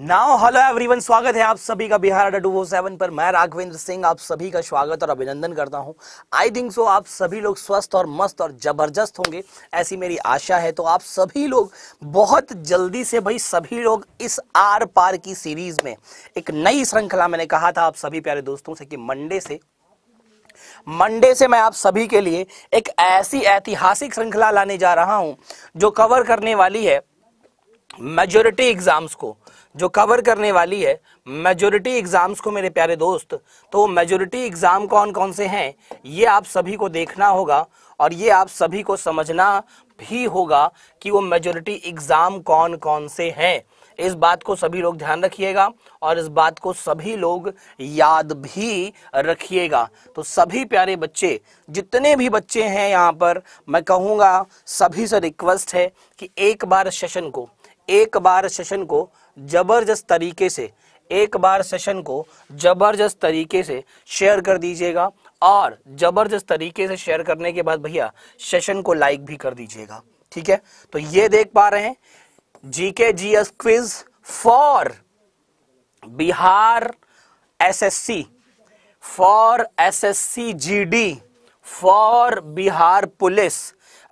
Now hello everyone स्वागत है आप सभी का बिहार अड्डा टू सेवन पर। मैं राघवेंद्र सिंह, आप सभी का स्वागत और अभिनंदन करता हूँ। आई थिंक सो आप सभी लोग स्वस्थ और मस्त और ज़बरदस्त होंगे, ऐसी मेरी आशा है। तो आप सभी लोग बहुत जल्दी से भाई, सभी लोग इस आर पार की सीरीज़ में एक नई श्रृंखला, मैंने कहा था आप सभी प्यारे दोस्तों से कि मंडे से मंडे से मैं आप सभी के लिए एक ऐसी ऐतिहासिक श्रृंखला लाने जा रहा हूँ, जो कवर करने वाली है मेजोरिटी एग्ज़ाम्स को। जो कवर करने वाली है मेजोरिटी एग्ज़ाम्स को मेरे प्यारे दोस्त तो मेजोरिटी एग्ज़ाम कौन कौन से हैं, ये आप सभी को देखना होगा और ये आप सभी को समझना भी होगा कि वो मेजोरिटी एग्ज़ाम कौन कौन से हैं। इस बात को सभी लोग ध्यान रखिएगा और इस बात को सभी लोग याद भी रखिएगा। तो सभी प्यारे बच्चे, जितने भी बच्चे हैं यहाँ पर, मैं कहूँगा सभी से रिक्वेस्ट है कि एक बार सेशन को, एक बार सेशन को ज़बरदस्त तरीके से, एक बार सेशन को ज़बरदस्त तरीके से शेयर कर दीजिएगा और ज़बरदस्त तरीके से शेयर करने के बाद भैया सेशन को लाइक भी कर दीजिएगा, ठीक है? तो ये देख पा रहे हैं GK G S quiz for Bihar SSC for SSC GD for Bihar police.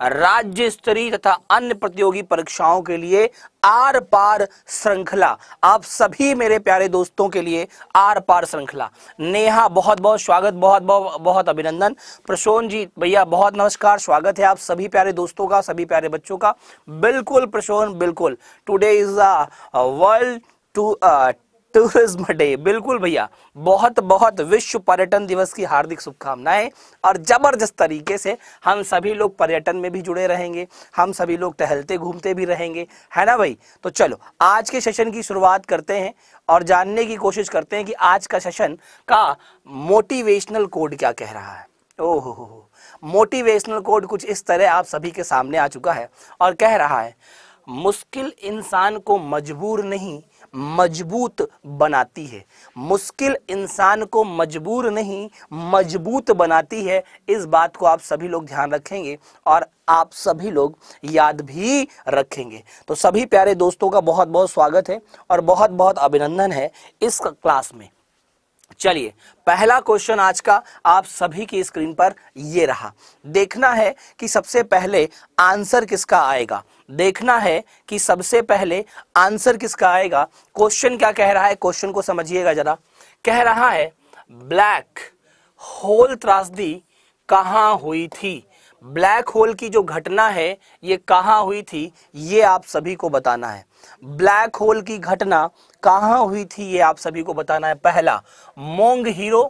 राज्य स्तरीय तथा अन्य प्रतियोगी परीक्षाओं के लिए आर पार श्रृंखला। आप सभी मेरे प्यारे दोस्तों के लिए आर पार श्रृंखला। नेहा, बहुत बहुत स्वागत, बहुत बहुत बहुत अभिनंदन। प्रशोन जी, भैया, बहुत नमस्कार, स्वागत है आप सभी प्यारे दोस्तों का, सभी प्यारे बच्चों का। बिल्कुल प्रशोन बिल्कुल। Today is a world to tourism day. बिल्कुल भैया, बहुत बहुत विश्व पर्यटन दिवस की हार्दिक शुभकामनाएँ और ज़बरदस्त तरीके से हम सभी लोग पर्यटन में भी जुड़े रहेंगे, हम सभी लोग टहलते घूमते भी रहेंगे, है ना भाई? तो चलो, आज के सेशन की शुरुआत करते हैं और जानने की कोशिश करते हैं कि आज का सेशन का मोटिवेशनल कोड क्या कह रहा है। ओहो हो मोटिवेशनल कोड कुछ इस तरह आप सभी के सामने आ चुका है और कह रहा है, मुश्किल इंसान को मजबूर नहीं मज़बूत बनाती है। मुश्किल इंसान को मजबूर नहीं, मज़बूत बनाती है। इस बात को आप सभी लोग ध्यान रखेंगे और आप सभी लोग याद भी रखेंगे। तो सभी प्यारे दोस्तों का बहुत बहुत स्वागत है और बहुत बहुत अभिनंदन है इस क्लास में। चलिए, पहला क्वेश्चन आज का आप सभी की स्क्रीन पर ये रहा। देखना है कि सबसे पहले आंसर किसका आएगा। देखना है कि सबसे पहले आंसर किसका आएगा। क्वेश्चन क्या कह रहा है? क्वेश्चन को समझिएगा जरा। कह रहा है ब्लैक होल त्रासदी कहाँ हुई थी? ब्लैक होल की जो घटना है, ये कहाँ हुई थी, ये आप सभी को बताना है। ब्लैक होल की घटना कहाँ हुई थी, ये आप सभी को बताना है। पहला, मोंग हीरो,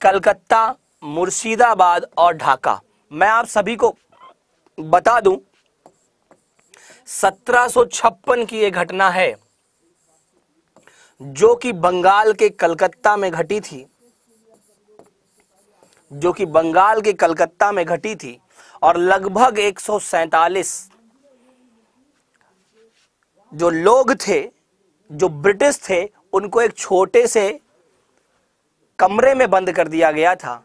कलकत्ता, मुर्शिदाबाद और ढाका। मैं आप सभी को बता दूँ 1756 की यह घटना है, जो कि बंगाल के कलकत्ता में घटी थी। जो कि बंगाल के कलकत्ता में घटी थी और लगभग एक जो लोग थे, जो ब्रिटिश थे, उनको एक छोटे से कमरे में बंद कर दिया गया था।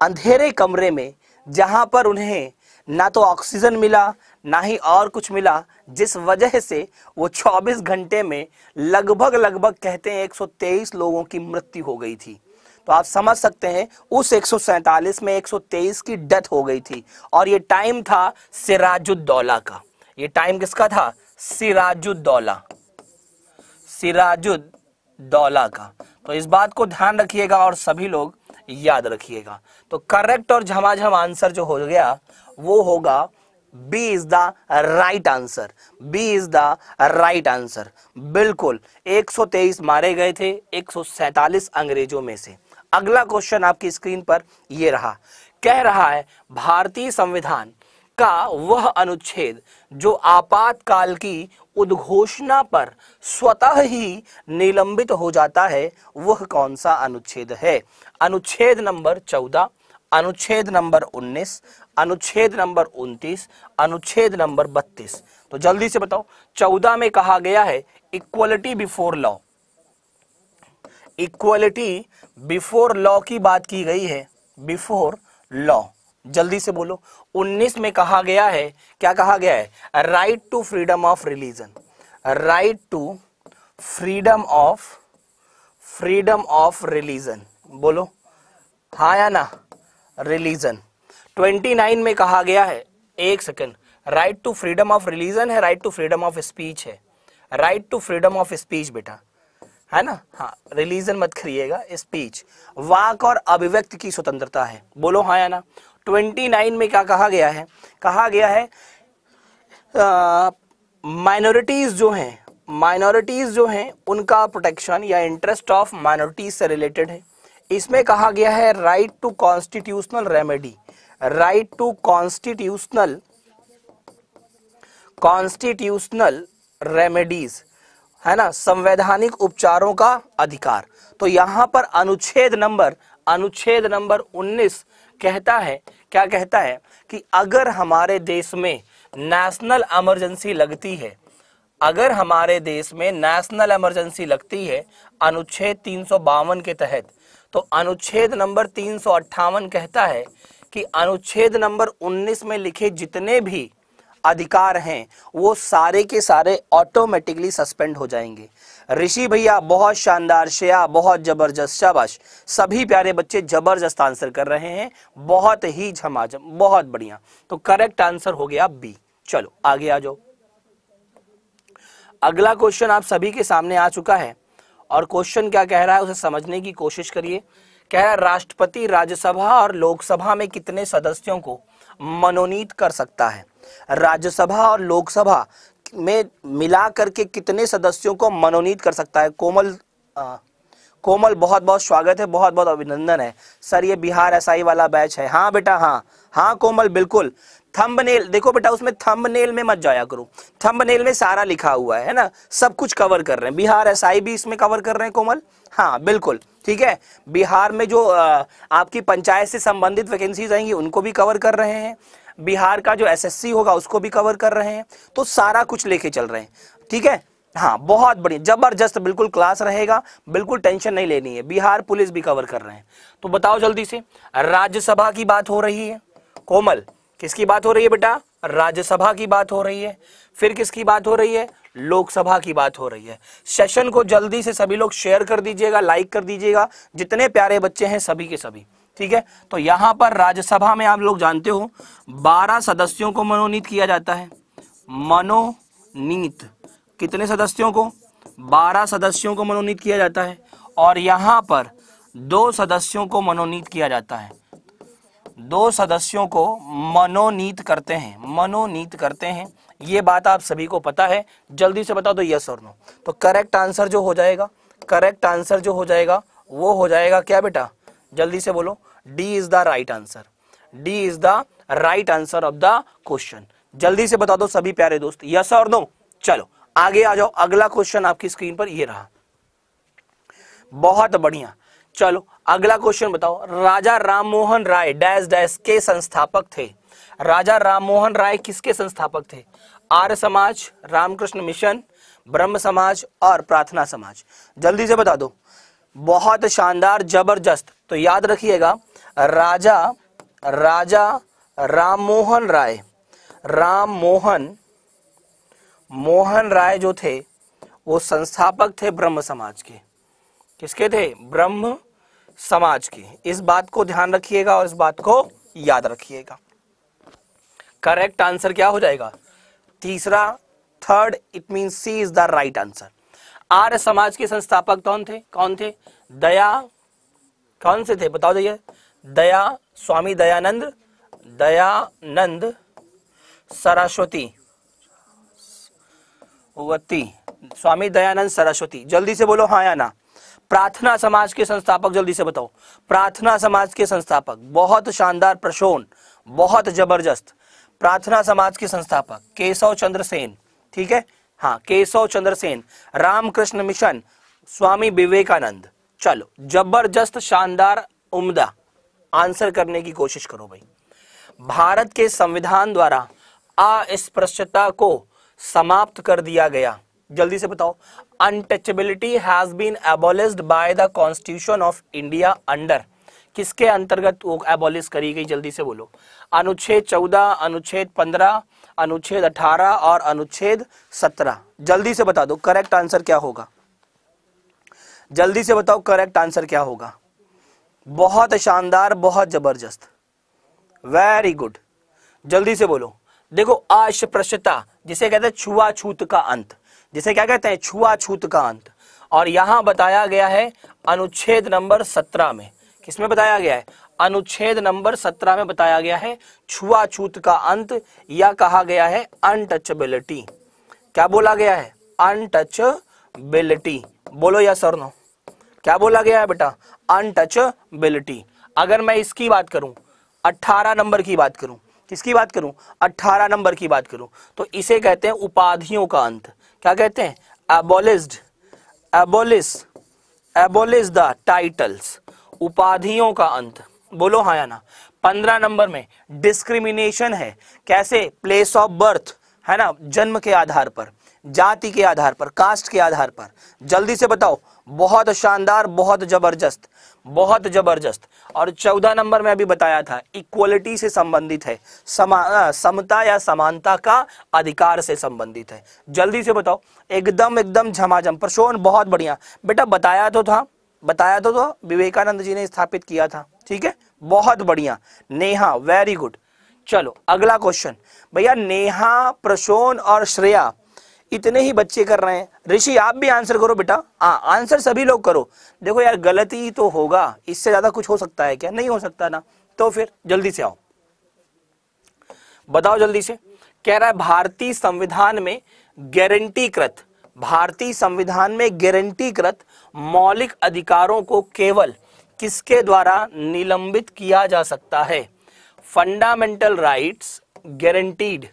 अंधेरे कमरे में, जहाँ पर उन्हें ना तो ऑक्सीजन मिला, ना ही और कुछ मिला, जिस वजह से वो 24 घंटे में लगभग लगभग कहते हैं 123 लोगों की मृत्यु हो गई थी। तो आप समझ सकते हैं, उस एक में 123 की डेथ हो गई थी। और ये टाइम था सिराजुद्दौला का। ये टाइम किसका था? सिराजुद्दौला। सिराजुद्दौला का। तो इस बात को ध्यान रखिएगा और सभी लोग याद रखिएगा। तो करेक्ट और झमाझम आंसर जो हो गया, वो होगा B is the right answer. B is the right answer. बिल्कुल 123 मारे गए थे 147 अंग्रेज़ों में से। अगला क्वेश्चन आपकी स्क्रीन पर यह रहा। कह रहा है, भारतीय संविधान का वह अनुच्छेद जो आपातकाल की उद्घोषणा पर स्वतः ही निलंबित हो जाता है, वह कौन सा अनुच्छेद है? अनुच्छेद नंबर चौदह, अनुच्छेद नंबर 19 अनुच्छेद नंबर 29 अनुच्छेद नंबर 32 तो जल्दी से बताओ, चौदह में कहा गया है, equality before law. Equality before law की बात की गई है। बिफोर लॉ जल्दी से बोलो। 19 में कहा गया है। क्या कहा गया है? Right to freedom of religion right to freedom of freedom of religion बोलो। हाँ या ना? रिलीजन 29 में कहा गया है। एक second right to freedom of religion है। Right to freedom of speech है। Right to freedom of speech बेटा। है ना? हाँ रिलीजन मत करिएगा स्पीच वाक और अभिव्यक्ति की स्वतंत्रता है। बोलो हाँ या ना? 29 में क्या कहा गया है? कहा गया है माइनॉरिटीज जो हैं माइनॉरिटीज जो हैं, उनका प्रोटेक्शन या इंटरेस्ट ऑफ़ माइनॉरिटीज से रिलेटेड है। इसमें कहा गया है right to constitutional remedy right to constitutional constitutional remedies है ना, संवैधानिक उपचारों का अधिकार। तो यहाँ पर अनुच्छेद नंबर अनुच्छेद नंबर 19 कहता है, क्या कहता है कि अगर हमारे देश में नेशनल इमरजेंसी लगती है, अगर हमारे देश में नेशनल इमरजेंसी लगती है, अनुच्छेद तीन सौ बावन के तहत तो अनुच्छेद नंबर तीन सौ अट्ठावन कहता है कि अनुच्छेद नंबर 19 में लिखे जितने भी अधिकार हैं, वो सारे के सारे ऑटोमेटिकली सस्पेंड हो जाएँगे। ऋषि भैया, बहुत शानदार शेया बहुत ज़बरदस्त, शाबाश। सभी प्यारे बच्चे ज़बरदस्त आंसर कर रहे हैं। बहुत ही झमाझम, बहुत बढ़िया। तो करेक्ट आंसर हो गया बी चलो, आगे आ जाओ। अगला क्वेश्चन आप सभी के सामने आ चुका है। और क्वेश्चन क्या कह रहा है, उसे समझने की कोशिश करिए। कह रहा है, राष्ट्रपति राज्यसभा और लोकसभा में कितने सदस्यों को मनोनीत कर सकता है? राज्यसभा और लोकसभा में मिला करके कितने सदस्यों को मनोनीत कर सकता है? कोमल आ, कोमल बहुत बहुत स्वागत है बहुत बहुत अभिनंदन है। सर ये बिहार एसआई वाला बैच है। हाँ बेटा हाँ। हाँ कोमल बिल्कुल। थंबनेल देखो बेटा उसमें थंबनेल में मत जाया करो। थंबनेल में सारा लिखा हुआ है ना? सब कुछ कवर कर रहे हैं। बिहार एसआई भी इसमें कवर कर रहे हैं कोमल? हाँ बिल्कुल। ठीक है? बिहार में जो आपकी पंचायत से संबंधित वैकेंसीज आएँगी उनको भी कवर कर रहे हैं। बिहार का जो एसएससी होगा, उसको भी कवर कर रहे हैं। तो सारा कुछ लेके चल रहे हैं। ठीक है? हाँ बहुत बढ़िया। ज़बरदस्त, बिल्कुल क्लास रहेगा। बिल्कुल टेंशन नहीं लेनी है। बिहार पुलिस भी कवर कर रहे हैं। तो बताओ जल्दी से, राज्यसभा की बात हो रही है? कोमल, किसकी बात हो रही है बेटा? राज्यसभा की बात हो रही है। फिर किसकी बात हो रही है? लोकसभा की बात हो रही है। सेशन को जल्दी से सभी लोग शेयर कर दीजिएगा लाइक कर दीजिएगा। जितने प्यारे बच्चे हैं, सभी के सभी। ठीक है? तो यहाँ पर राज्यसभा में आप लोग जानते हो, बारह सदस्यों को मनोनीत किया जाता है। मनोनीत। कितने सदस्यों को? बारह सदस्यों को मनोनीत किया जाता है और यहाँ पर दो सदस्यों को मनोनीत किया जाता है। दो सदस्यों को मनोनीत करते हैं। मनोनीत करते हैं। ये बात आप सभी को पता है। जल्दी से बता दो यस और नो तो करेक्ट आंसर जो हो जाएगा करेक्ट आंसर जो हो जाएगा, वो हो जाएगा क्या बेटा? जल्दी से बोलो। D is the right answer D is the right answer of the question जल्दी से बता दो सभी प्यारे दोस्त। यस और नो चलो, आगे आ जाओ। अगला क्वेश्चन आपकी स्क्रीन पर ये रहा। बहुत बढ़िया। चलो, अगला क्वेश्चन बताओ। राजा राममोहन राय, डैश डैश के संस्थापक थे। राजा राममोहन राय किसके संस्थापक थे? आर्य समाज, रामकृष्ण मिशन, ब्रह्म समाज और प्रार्थना समाज। जल्दी से बता दो। बहुत शानदार, ज़बरदस्त। तो याद रखिएगा, राजा राजा राममोहन राय। राम मोहन मोहन राय जो थे, वो संस्थापक थे ब्रह्म समाज के। किसके थे? ब्रह्म समाज के। इस बात को ध्यान रखिएगा और इस बात को याद रखिएगा। करेक्ट आंसर क्या हो जाएगा? तीसरा third it mean C is the right answer Arya Samaj के संस्थापक कौन थे? कौन थे? दया, कौन से थे? बताओ भैया। दया, स्वामी दयानंद दयानंद सरस्वती वती स्वामी दयानंद सरस्वती। जल्दी से बोलो हाँ या ना। प्रार्थना समाज के संस्थापक, जल्दी से बताओ। प्रार्थना समाज के संस्थापक। बहुत शानदार प्रशोन, बहुत ज़बरदस्त। प्रार्थना समाज के संस्थापक, केशव चंद्र सेन। ठीक है? हाँ केशव चंद्र सेन रामकृष्ण मिशन, स्वामी विवेकानंद। चलो, ज़बरदस्त, शानदार, उम्दा। आंसर करने की कोशिश करो भाई। भारत के संविधान द्वारा अस्पृश्यता को समाप्त कर दिया गया। जल्दी से बताओ। Untouchability has been abolished by the constitution of India under किसके अंतर्गत वो एबोलिश करी गई? जल्दी से बोलो। अनुच्छेद चौदह, अनुच्छेद पंद्रह अनुच्छेद अठारह और अनुच्छेद सत्रह। जल्दी से बता दो करेक्ट आंसर क्या होगा? जल्दी से बताओ करेक्ट आंसर क्या होगा? बहुत शानदार, बहुत ज़बरदस्त। वेरी गुड जल्दी से बोलो। देखो, अस्पृश्यता, जिसे कहते हैं छुआछूत का अंत। जिसे क्या कहते हैं? छुआछूत का अंत। और यहाँ बताया गया है अनुच्छेद नंबर सत्रह में। किसमें बताया गया है? अनुच्छेद नंबर सत्रह में बताया गया है, छुआछूत का अंत या कहा गया है अनटचेबिलिटी क्या बोला गया है? अनटचेबिलिटी बोलो या सर नो। क्या बोला गया है बेटा? अनटचेबिलिटी अगर मैं इसकी बात करूँ 18 नंबर की बात करूँ, किसकी बात करूँ? 18 नंबर की बात करूँ तो इसे कहते हैं उपाधियों का अंत। क्या कहते हैं? Abolished abolish abolish the titles उपाधियों का अंत। बोलो हाँ या ना। पंद्रह नंबर में डिस्क्रिमिनेशन है। कैसे? प्लेस ऑफ़ बर्थ है ना? जन्म के आधार पर, जाति के आधार पर कास्ट के आधार पर। जल्दी से बताओ। बहुत शानदार, बहुत ज़बरदस्त बहुत ज़बरदस्त। और चौदह नंबर में अभी बताया था इक्वलिटी से संबंधित है। समा समता या समानता का अधिकार से संबंधित है। जल्दी से बताओ। एकदम एकदम झमाझम। प्रशोन बहुत बढ़िया। बेटा बताया तो था। बताया तो, तो विवेकानंद जी ने स्थापित किया था। ठीक है? बहुत बढ़िया। नेहा वेरी गुड चलो अगला क्वेश्चन भैया नेहा प्रशोन और श्रेया इतने ही बच्चे कर रहे हैं। ऋषि आप भी आंसर करो बेटा। हाँ आंसर सभी लोग करो। देखो यार गलती तो होगा। इससे ज़्यादा कुछ हो सकता है क्या? नहीं हो सकता ना। तो फिर जल्दी से आओ। बताओ जल्दी से। कह रहा है भारतीय संविधान में गारंटीकृत भारतीय संविधान में गारंटीकृत मौलिक अधिकारों को केवल किसके द्वारा निलंबित किया जा सकता है? Fundamental rights guaranteed.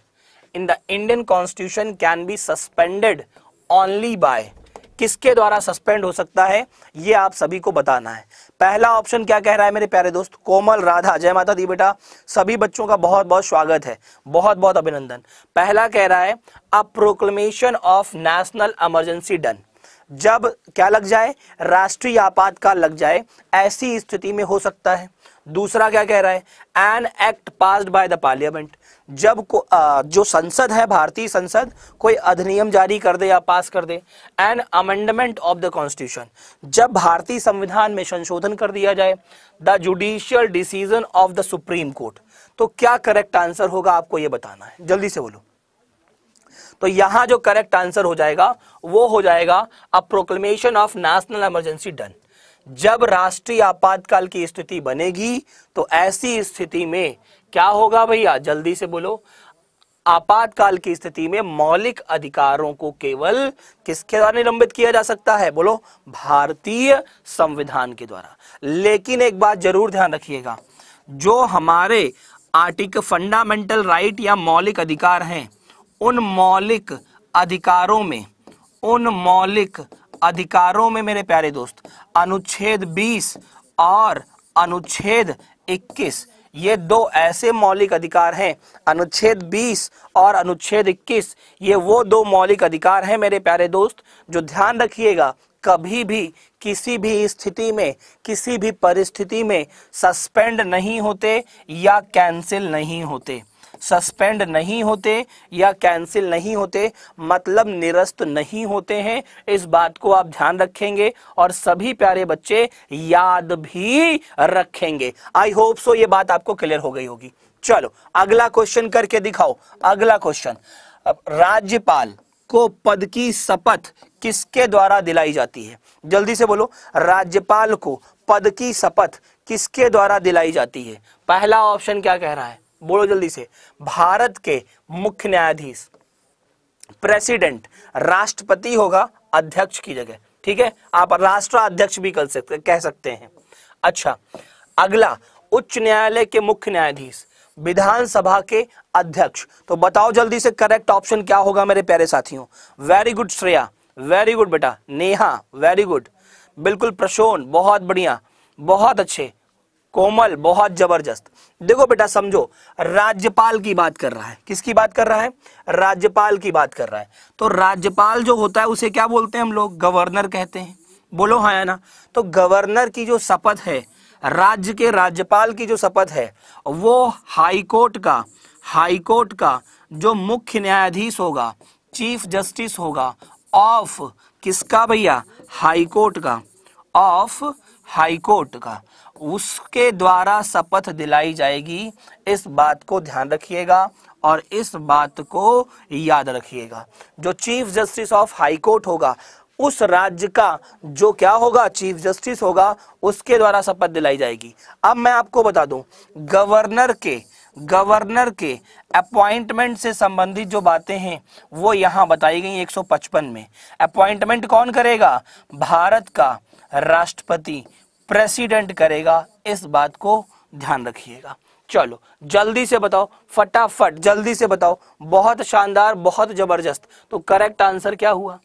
In the Indian constitution can be suspended only by किसके द्वारा सस्पेंड हो सकता है, ये आप सभी को बताना है। पहला ऑप्शन क्या कह रहा है मेरे प्यारे दोस्त? कोमल राधा। जय माता दी बेटा। सभी बच्चों का बहुत बहुत स्वागत है। बहुत बहुत अभिनंदन। पहला कह रहा है a proclamation of national emergency done जब क्या लग जाए? राष्ट्रीय आपातकाल लग जाए, ऐसी स्थिति में हो सकता है। दूसरा क्या कह रहा है? An act passed by the parliament जब को, आ, जो संसद है भारतीय संसद कोई अधिनियम जारी कर दे या पास कर दे an amendment of the constitution जब भारतीय संविधान में संशोधन कर दिया जाए the judicial decision of the supreme court तो क्या करेक्ट आंसर होगा आपको यह बताना है। जल्दी से बोलो। तो यहाँ जो करेक्ट आंसर हो जाएगा वो हो जाएगा a proclamation of national emergency done जब राष्ट्रीय आपातकाल की स्थिति बनेगी तो ऐसी स्थिति में क्या होगा भैया? जल्दी से बोलो। आपातकाल की स्थिति में मौलिक अधिकारों को केवल किसके द्वारा निलंबित किया जा सकता है? बोलो, भारतीय संविधान के द्वारा। लेकिन एक बात ज़रूर ध्यान रखिएगा। जो हमारे आर्टिकल फंडामेंटल राइट या मौलिक अधिकार हैं, उन मौलिक अधिकारों में, उन मौलिक अधिकारों में, मेरे प्यारे दोस्त, अनुच्छेद 20 और अनुच्छेद 21 ये दो ऐसे मौलिक अधिकार हैं, अनुच्छेद 20 और अनुच्छेद 21 ये वो दो मौलिक अधिकार हैं मेरे प्यारे दोस्त, जो ध्यान रखिएगा, कभी भी, किसी भी स्थिति में, किसी भी परिस्थिति में सस्पेंड नहीं होते या कैंसिल नहीं होते। सस्पेंड नहीं होते या कैंसिल नहीं होते मतलब निरस्त नहीं होते हैं। इस बात को आप ध्यान रखेंगे और सभी प्यारे बच्चे याद भी रखेंगे। आई होप सो ये बात आपको क्लियर हो गई होगी। चलो, अगला क्वेश्चन करके दिखाओ। अगला क्वेश्चन राज्यपाल को पद की शपथ किसके द्वारा दिलाई जाती है? जल्दी से बोलो, राज्यपाल को पद की शपथ किसके द्वारा दिलाई जाती है? पहला ऑप्शन क्या कह रहा है? बोलो जल्दी से, भारत के मुख्य न्यायाधीश, प्रेसिडेंट, राष्ट्रपति होगा अध्यक्ष की जगह, ठीक है? आप राष्ट्र अध्यक्ष भी कर सकते कह सकते हैं। अच्छा अगला, उच्च न्यायालय के मुख्य न्यायाधीश, विधानसभा के अध्यक्ष। तो बताओ जल्दी से करेक्ट ऑप्शन क्या होगा मेरे प्यारे साथियों? Very good Shreya. Very good बेटा। नेहा वेरी गुड बिल्कुल प्रशोन बहुत बढ़िया, बहुत अच्छे। कोमल, बहुत ज़बरदस्त। देखो बेटा, समझो, राज्यपाल की बात कर रहा है। किसकी बात कर रहा है? राज्यपाल की बात कर रहा है। तो राज्यपाल जो होता है, उसे क्या बोलते हैं हम लोग? गवर्नर कहते हैं। बोलो हाँ या ना? तो गवर्नर की जो शपथ है, राज्य के राज्यपाल की जो शपथ है, वो हाईकोर्ट का हाईकोर्ट का जो मुख्य न्यायाधीश होगा, चीफ जस्टिस होगा, ऑफ़ किसका भैया? हाईकोर्ट का, ऑफ़ हाईकोर्ट का। उसके द्वारा शपथ दिलाई जाएगी। इस बात को ध्यान रखिएगा और इस बात को याद रखिएगा। जो chief justice of high court होगा, उस राज्य का जो क्या होगा, चीफ जस्टिस होगा, उसके द्वारा शपथ दिलाई जाएगी। अब मैं आपको बता दूँ, गवर्नर के गवर्नर के अपॉइंटमेंट से संबंधित जो बातें हैं, वो यहाँ बताई गई 155 में। अपॉइंटमेंट कौन करेगा? भारत का राष्ट्रपति प्रेसिडेंट करेगा, इस बात को ध्यान रखिएगा। चलो, जल्दी से बताओ, फटाफट जल्दी से बताओ, बहुत शानदार, बहुत ज़बरदस्त। तो करेक्ट आंसर क्या हुआ?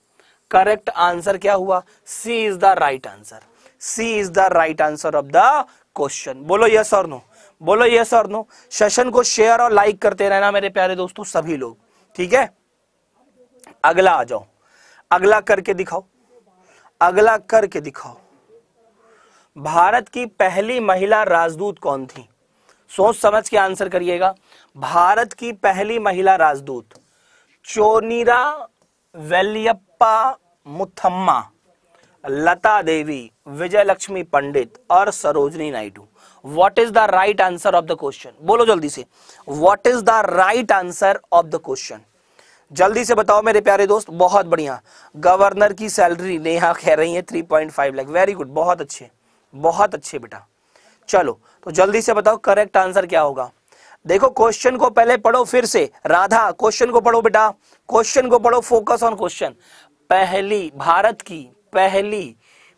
करेक्ट आंसर क्या हुआ? C is the right answer C is the right answer of the question बोलो यस और नो बोलो यस और नो सेशन को शेयर और लाइक करते रहना मेरे प्यारे दोस्तों, सभी लोग। ठीक है? अगला आ जाओ। अगला करके दिखाओ। अगला करके दिखाओ। भारत की पहली महिला राजदूत कौन थी? सोच समझ के आंसर करिएगा। भारत की पहली महिला राजदूत, चोनीरा वेलियप्पा मुथम्मा, लता देवी विजय लक्ष्मी पंडित और Sarojini Naidu. What is the right answer of the question बोलो जल्दी से। What is the right answer of the question जल्दी से बताओ मेरे प्यारे दोस्त, बहुत बढ़िया। गवर्नर की सैलरी नेहा कह रही है 3.5 लाख वेरी गुड बहुत अच्छे। बहुत अच्छे बेटा। चलो तो जल्दी से बताओ करेक्ट आंसर क्या होगा। देखो क्वेश्चन को पहले पढ़ो फिर से। राधा क्वेश्चन को पढ़ो बेटा। क्वेश्चन को पढ़ो फोकस ऑन क्वेश्चन पहली, भारत की पहली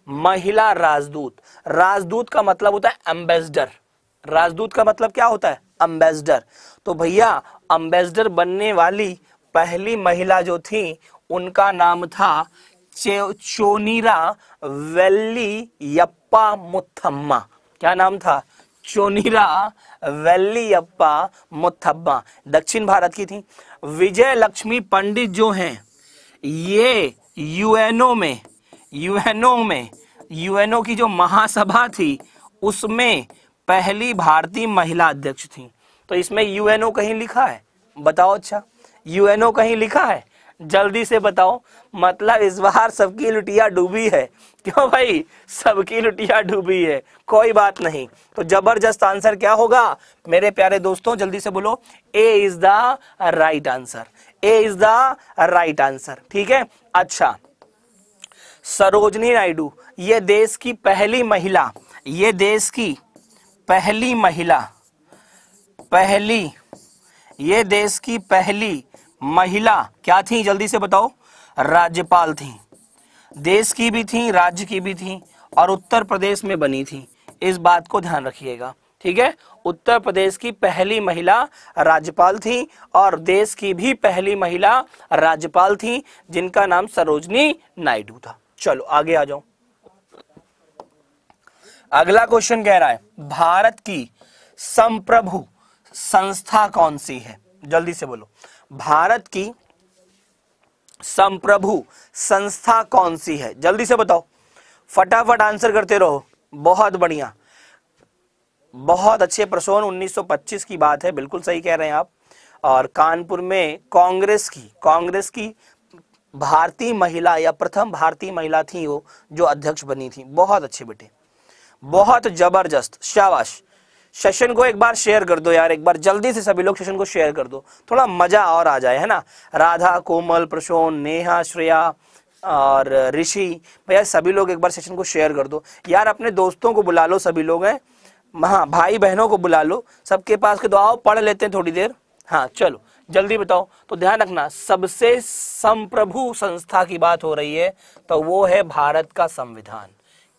महिला राजदूत। राजदूत का मतलब होता है एम्बेसडर राजदूत का मतलब क्या होता है? अम्बेसडर तो भैया अम्बेसडर बनने वाली पहली महिला जो थी, उनका नाम था चोनीरा वेल्ली यप्पा मुथम्मा क्या नाम था? चोनीरा वेल्ली यप्पा मुथम्मा। दक्षिण भारत की थी। विजय लक्ष्मी पंडित जो हैं, ये यूएनओ में यूएनओ में, यूएनओ की जो महासभा थी, उसमें पहली भारतीय महिला अध्यक्ष थी। तो इसमें यूएनओ कहीं लिखा है? बताओ अच्छा। यूएनओ कहीं लिखा है? जल्दी से बताओ मतलब इस बार सबकी लुटिया डूबी है। क्यों भाई? सबकी लुटिया डूबी है। कोई बात नहीं। तो ज़बरदस्त आंसर क्या होगा? मेरे प्यारे दोस्तों, जल्दी से बोलो। A is the right answer A is the right answer ठीक है? अच्छा। सरोजनी नायडू, ये देश की पहली महिला, ये देश की पहली महिला, पहली, ये देश की पहली महिला क्या थी? जल्दी से बताओ। राज्यपाल थी। देश की भी थी, राज्य की भी थी और उत्तर प्रदेश में बनी थी। इस बात को ध्यान रखिएगा, ठीक है? उत्तर प्रदेश की पहली महिला राज्यपाल थी और देश की भी पहली महिला राज्यपाल थी, जिनका नाम सरोजनी नायडू था। चलो, आगे आ जाओ। अगला क्वेश्चन कह रहा है, भारत की संप्रभु संस्था कौन सी है? जल्दी से बोलो। भारत की संप्रभु संस्था कौन सी है? जल्दी से बताओ। फटाफट आंसर करते रहो। बहुत बढ़िया। बहुत अच्छे प्रश्न। 1925 की बात है। बिल्कुल सही कह रहे हैं आप। और कानपुर में कांग्रेस की कांग्रेस की भारतीय महिला या प्रथम भारतीय महिला थी वो, जो अध्यक्ष बनी थी। बहुत अच्छे बेटे। बहुत ज़बरदस्त। शाबाश। सेशन को एक बार शेयर कर दो यार, एक बार जल्दी से सभी लोग सेशन को शेयर कर दो। थोड़ा मज़ा और आ जाए, है ना? राधा, कोमल प्रशोन नेहा, श्रेया और ऋषि, भैया सभी लोग एक बार सेशन को शेयर कर दो। यार अपने दोस्तों को बुला लो, सभी लोग हैं। हाँ भाई बहनों को बुला लो। सबके पास के दुआओ पढ़ लेते हैं थोड़ी देर। हाँ चलो, जल्दी बताओ। तो ध्यान रखना, सबसे संप्रभु संस्था की बात हो रही है तो वो है भारत का संविधान।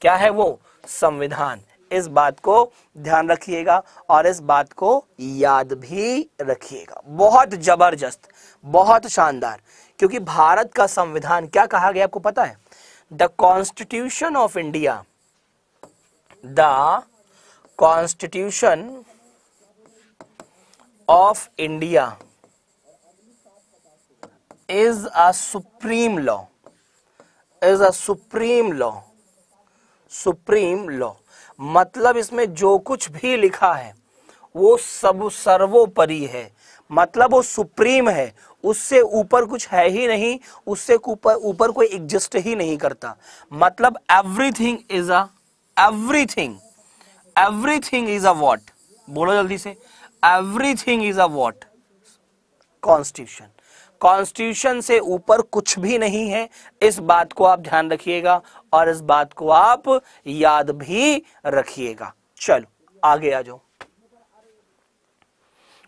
क्या है वो? संविधान। इस बात को ध्यान रखिएगा और इस बात को याद भी रखिएगा। बहुत ज़बरदस्त, बहुत शानदार, क्योंकि भारत का संविधान क्या कहा गया आपको पता है? The constitution of India the constitution of India is a supreme law is a supreme law supreme law मतलब इसमें जो कुछ भी लिखा है, वो सब सर्वोपरि है। मतलब वो सुप्रीम है। उससे ऊपर कुछ है ही नहीं, उससे ऊपर ऊपर कोई एग्जिस्ट ही नहीं करता। मतलब everything is a everything everything is a what बोलो जल्दी से। Everything is a what constitution constitution से ऊपर कुछ भी नहीं है। इस बात को आप ध्यान रखिएगा और इस बात को आप याद भी रखिएगा। चलो, आगे आ जाओ।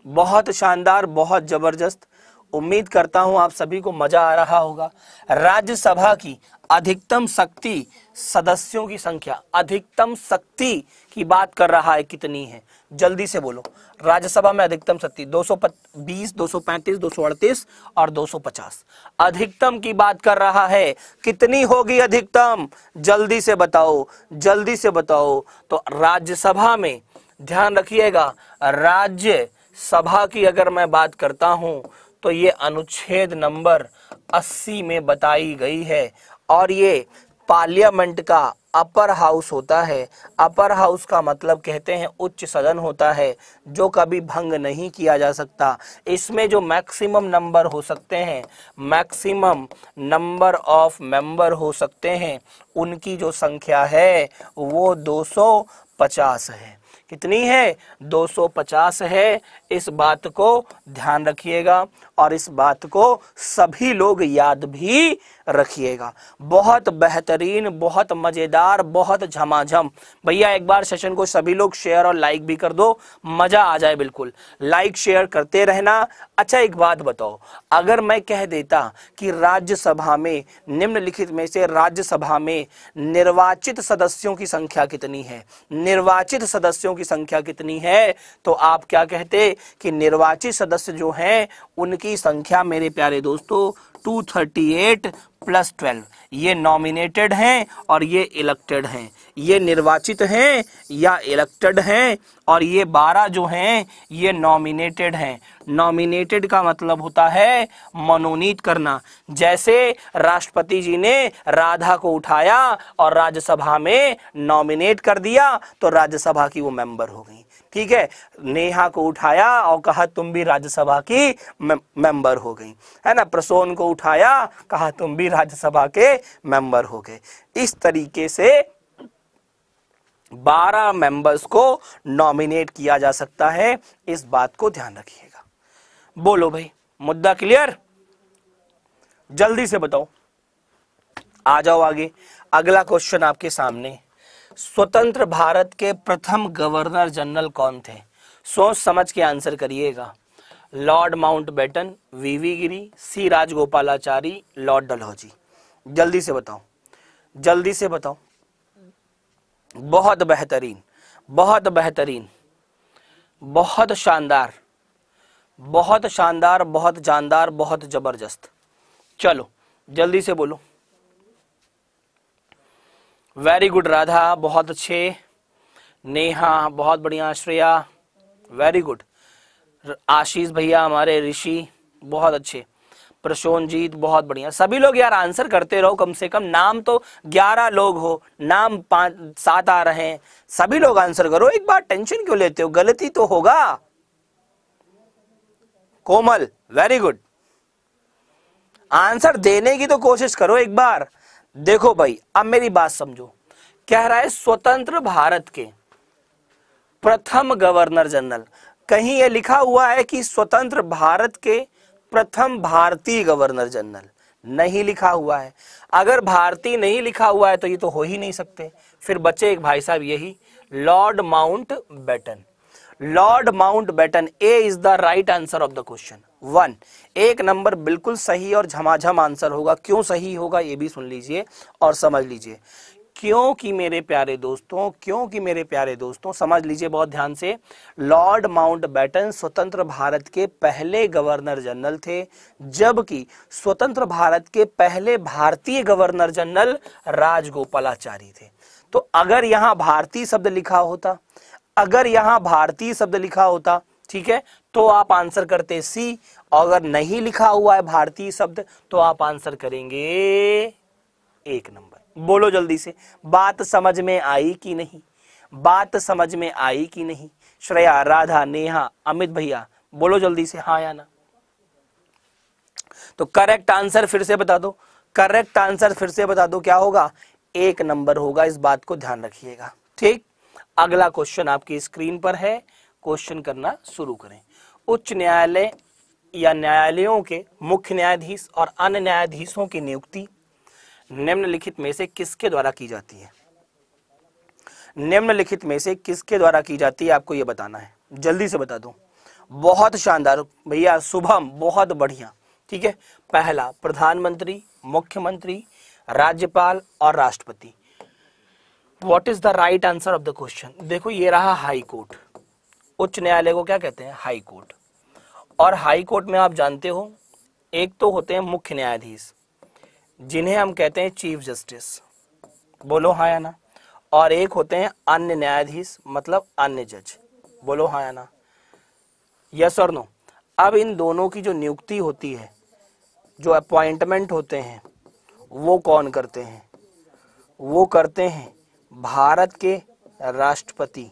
बहुत शानदार, बहुत ज़बरदस्त उम्मीद करता हूँ आप सभी को मज़ा आ रहा होगा। राज्यसभा की अधिकतम शक्ति सदस्यों की संख्या अधिकतम शक्ति की बात कर रहा है कितनी है? जल्दी से बोलो। राज्यसभा में अधिकतम शक्ति 220, 235, 238 और 250 अधिकतम की बात कर रहा है कितनी होगी अधिकतम? जल्दी से बताओ जल्दी से बताओ। तो राज्यसभा में ध्यान रखिएगा राज्य सभा की अगर मैं बात करता हूँ तो ये अनुच्छेद नंबर 80 में बताई गई है। और ये पार्लियामेंट का अपर हाउस होता है। अपर हाउस का मतलब कहते हैं उच्च सदन होता है, जो कभी भंग नहीं किया जा सकता। इसमें जो मैक्सिमम नंबर हो सकते हैं, मैक्सिमम नंबर ऑफ़ मेंबर हो सकते हैं, उनकी जो संख्या है, वो 250 है। कितनी है? 250 है इस बात को ध्यान रखिएगा और इस बात को सभी लोग याद भी रखिएगा। बहुत बेहतरीन, बहुत मज़ेदार, बहुत झमाझम। भैया, एक बार सेशन को सभी लोग शेयर और लाइक भी कर दो, मज़ा आ जाए बिल्कुल। लाइक शेयर करते रहना। अच्छा एक बात बताओ, अगर मैं कह देता कि राज्यसभा में, निम्नलिखित में से राज्यसभा में निर्वाचित सदस्यों की संख्या कितनी है, निर्वाचित सदस्यों की संख्या कितनी है तो आप क्या कहते? कि निर्वाचित सदस्य जो हैं, उनकी संख्या मेरे प्यारे दोस्तों 238 प्लस ट्वेल्व ये नॉमिनेटेड हैं और ये इलेक्टेड हैं। ये निर्वाचित हैं या इलेक्टेड हैं और ये बारह जो हैं, ये नॉमिनेटेड हैं। नॉमिनेटेड का मतलब होता है मनोनीत करना। जैसे राष्ट्रपति जी ने राधा को उठाया और राज्यसभा में नॉमिनेट कर दिया तो राज्यसभा की वो मेंबर हो गई। ठीक है नेहा को उठाया और कहा, तुम भी राज्यसभा की मेंबर हो गई। है ना? प्रसोन को उठाया, कहा, तुम भी राज्यसभा के मेंबर हो गए। इस तरीके से 12 मेंबर्स को नॉमिनेट किया जा सकता है। इस बात को ध्यान रखिएगा। बोलो भाई, मुद्दा क्लियर? जल्दी से बताओ। आ जाओ आगे। अगला क्वेश्चन आपके सामने। स्वतंत्र भारत के प्रथम गवर्नर जनरल कौन थे? सोच समझ के आंसर करिएगा। Lord Mountbatten VV Giri, C. Rajagopalachari, Lord Dalhousie. जल्दी से बताओ। जल्दी से बताओ। बहुत बेहतरीन बहुत बेहतरीन, बहुत शानदार बहुत शानदार, बहुत जानदार, बहुत ज़बरदस्त। चलो, जल्दी से बोलो। वेरी गुड राधा बहुत अच्छे। नेहा, बहुत बढ़िया, श्रेया। वेरी गुड आशीष भैया, हमारे ऋषि, बहुत अच्छे। प्रशोनजीत बहुत बढ़िया। सभी लोग यार आंसर करते रहो कम से कम। नाम तो ग्यारह लोग हो। नाम पाँच, सात आ रहे हैं। सभी लोग आंसर करो। एक बार टेंशन क्यों लेते हो? गलती तो होगा। कोमल वेरी गुड आंसर देने की तो कोशिश करो एक बार। देखो भाई, अब मेरी बात समझो। कह रहा है स्वतंत्र भारत के प्रथम गवर्नर जनरल। कहीं यह लिखा हुआ है कि स्वतंत्र भारत के प्रथम भारतीय गवर्नर जनरल। नहीं लिखा हुआ है। अगर भारतीय नहीं लिखा हुआ है तो ये तो हो ही नहीं सकते। फिर बचे एक भाई साहब यही, Lord Mountbatten. Lord Mountbatten A is the right answer of the question one. एक नंबर बिल्कुल सही और झमाझम आंसर होगा। क्यों सही होगा ये भी सुन लीजिए और समझ लीजिए। क्योंकि मेरे प्यारे दोस्तों, क्योंकि मेरे प्यारे दोस्तों, समझ लीजिए बहुत ध्यान से, लॉर्ड माउंट बैटन स्वतंत्र भारत के पहले गवर्नर जनरल थे, जबकि स्वतंत्र भारत के पहले भारतीय गवर्नर जनरल राजगोपालाचारी थे। तो अगर यहाँ भारतीय शब्द लिखा होता, अगर यहाँ भारतीय शब्द लिखा होता, ठीक है तो आप आंसर करते सी। अगर नहीं लिखा हुआ है भारतीय शब्द तो आप आंसर करेंगे एक नंबर। बोलो जल्दी से, बात समझ में आई कि नहीं? बात समझ में आई कि नहीं? श्रेया, राधा, नेहा, अमित भैया, बोलो जल्दी से हाँ या ना? तो करेक्ट आंसर फिर से बता दो। करेक्ट आंसर फिर से बता दो, क्या होगा? एक नंबर होगा, इस बात को ध्यान रखिएगा। ठीक? अगला क्वेश्चन आपकी स्क्रीन पर है। क्वेश्चन करना शुरू करें। उच्च न्यायालय या न्यायालयों के मुख्य न्यायाधीश और अन्य न्यायाधीशों की नियुक्ति निम्नलिखित में से किसके द्वारा की जाती है? निम्नलिखित में से किसके द्वारा की जाती है? आपको यह बताना है। जल्दी से बता दो। बहुत शानदार। भैया, शुभम, बहुत बढ़िया। ठीक है? पहला, प्रधानमंत्री, मुख्यमंत्री, राज्यपाल और राष्ट्रपति। What is the right answer of the question देखो, ये रहा हाई कोर्ट। उच्च न्यायालय को क्या कहते हैं? High court. और हाई कोर्ट में आप जानते हो, एक तो होते हैं मुख्य न्यायाधीश, जिन्हें हम कहते हैं चीफ जस्टिस। बोलो हाँ या ना। और एक होते हैं अन्य न्यायाधीश मतलब अन्य जज। बोलो हाँ या ना। यस और नो अब इन दोनों की जो नियुक्ति होती है, जो अपॉइंटमेंट होते हैं, वो कौन करते हैं? वो करते हैं भारत के राष्ट्रपति।